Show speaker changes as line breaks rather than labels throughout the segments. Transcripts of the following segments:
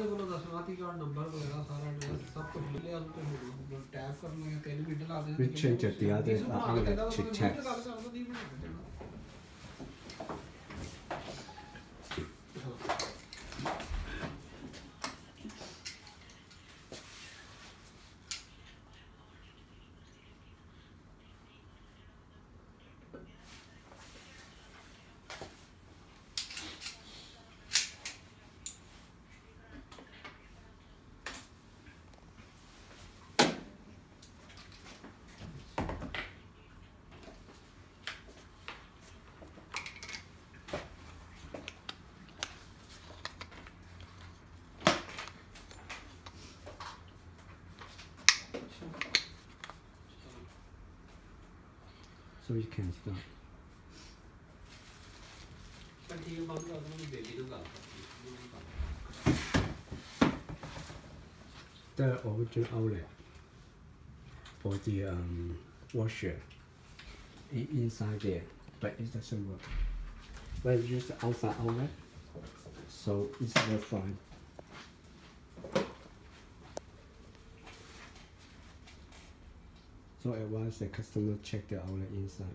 ਉਹਦੇ ਕੋਲੋਂ ਦੱਸਣਾ ਤੀ ਕਾਰਡ ਨੰਬਰ ਵਗੈਰਾ ਸਾਰਾ ਐਡਰੈਸ ਸਭ ਕੁਝ ਮਿਲਿਆ ਉਹ ਤੇ ਟੈਪ ਕਰਨਾ ਹੈ ਮਿੰਟ ਲਾ ਦੇਣਾ
We change it the other- so you can
stop.
The original outlet for the um, washer is inside there, but it doesn't work. But use the outside outlet, so it's not fine. So at once the customer check the outlet inside.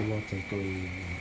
So water going in.